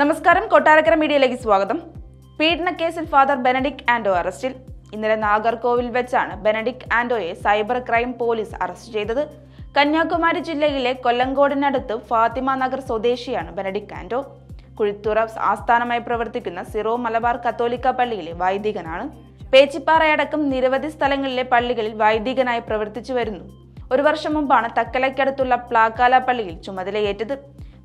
നമസ്കാരം. കൊട്ടാരക്കര മീഡിയയിലേക്ക് സ്വാഗതം. പീഡനക്കേസിൽ ഫാദർ ബെനഡിക് ആൻഡോ അറസ്റ്റിൽ. ഇന്നലെ നാഗർകോവിൽ വെച്ചാണ് ബെനഡിക് ആൻഡോയെ സൈബർ ക്രൈം പോലീസ് അറസ്റ്റ് ചെയ്തത്. കന്യാകുമാരി ജില്ലയിലെ കൊല്ലങ്കോടിനടുത്ത് ഫാത്തിമ നഗർ സ്വദേശിയാണ് ബെനഡിക് ആൻഡോ കുഴിത്തുറ ആസ്ഥാനമായി പ്രവർത്തിക്കുന്ന സിറോ മലബാർ കത്തോലിക്ക പള്ളിയിലെ വൈദികനാണ്. പേച്ചിപ്പാറയടക്കം നിരവധി സ്ഥലങ്ങളിലെ പള്ളികളിൽ വൈദികനായി പ്രവർത്തിച്ചു വരുന്നു. ഒരു വർഷം മുമ്പാണ് തക്കലയ്ക്കടുത്തുള്ള പ്ലാക്കാല പള്ളിയിൽ ചുമതലയേറ്റത്.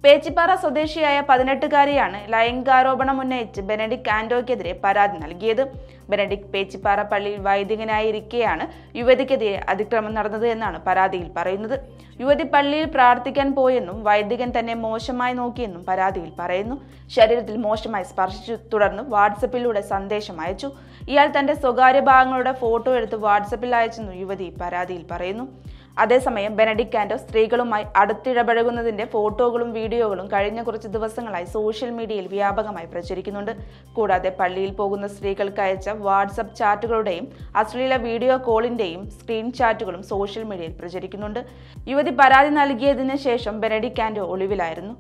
പേച്ചിപ്പാറ സ്വദേശിയായ പതിനെട്ടുകാരിയാണ് ലൈംഗികാരോപണം ഉന്നയിച്ച് ബെനഡിക് ആന്റോയ്ക്കെതിരെ പരാതി നൽകിയത്. ബെനഡിക് പേച്ചിപ്പാറ പള്ളിയിൽ വൈദികനായിരിക്കെയാണ് യുവതിക്കെതിരെ അതിക്രമം നടന്നത് എന്നാണ് പരാതിയിൽ പറയുന്നത്. യുവതി പള്ളിയിൽ പ്രാർത്ഥിക്കാൻ പോയെന്നും വൈദികൻ തന്നെ മോശമായി നോക്കിയെന്നും പരാതിയിൽ പറയുന്നു. ശരീരത്തിൽ മോശമായി സ്പർശിച്ചു. തുടർന്ന് വാട്സപ്പിലൂടെ സന്ദേശം അയച്ചു. ഇയാൾ തന്റെ സ്വകാര്യ ഭാഗങ്ങളുടെ ഫോട്ടോ എടുത്ത് വാട്സപ്പിൽ അയച്ചെന്നും യുവതി പരാതിയിൽ പറയുന്നു. അതേസമയം ബെനഡിക് ആൻഡോ സ്ത്രീകളുമായി അടുത്തിടപഴകുന്നതിന്റെ ഫോട്ടോകളും വീഡിയോകളും കഴിഞ്ഞ കുറച്ച് ദിവസങ്ങളായി സോഷ്യൽ മീഡിയയിൽ വ്യാപകമായി പ്രചരിക്കുന്നുണ്ട്. കൂടാതെ പള്ളിയിൽ പോകുന്ന സ്ത്രീകൾക്ക് അയച്ച വാട്സപ്പ് ചാറ്റുകളുടെയും അശ്ലീല വീഡിയോ കോളിന്റെയും സ്ക്രീൻ ചാറ്റുകളും സോഷ്യൽ മീഡിയയിൽ പ്രചരിക്കുന്നുണ്ട്. യുവതി പരാതി നൽകിയതിനു ശേഷം ബെനഡിക് ആൻഡോ ഒളിവിലായിരുന്നു.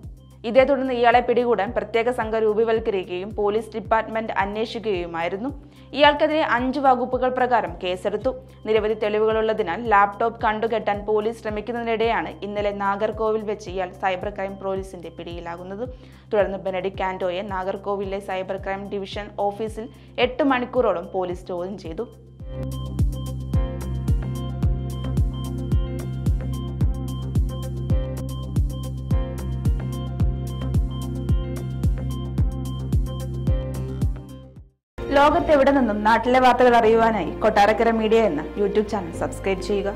ഇതേ തുടർന്ന് ഇയാളെ പിടികൂടാൻ പ്രത്യേക സംഘം രൂപവൽക്കരിക്കുകയും പോലീസ് ഡിപ്പാർട്ട്മെന്റ് അന്വേഷിക്കുകയുമായിരുന്നു. ഇയാൾക്കെതിരെ അഞ്ച് വകുപ്പുകൾ പ്രകാരം കേസെടുത്തു. നിരവധി തെളിവുകളുള്ളതിനാൽ ലാപ്ടോപ്പ് കണ്ടുകെട്ടാൻ പോലീസ് ശ്രമിക്കുന്നതിനിടെയാണ് ഇന്നലെ നാഗർകോവിൽ വെച്ച് ഇയാൾ സൈബർ ക്രൈം പോലീസിന്റെ പിടിയിലാകുന്നത്. തുടർന്ന് ബെനഡിക് കാൻഡോയെ നാഗർകോവിലെ സൈബർ ക്രൈം ഡിവിഷൻ ഓഫീസിൽ എട്ട് മണിക്കൂറോളം പോലീസ് ചോദ്യം ചെയ്തു. ലോകത്തെവിടെ നിന്നും നാട്ടിലെ വാർത്തകൾ അറിയുവാനായി കൊട്ടാരക്കര മീഡിയ എന്ന യൂട്യൂബ് ചാനൽ സബ്സ്ക്രൈബ് ചെയ്യുക.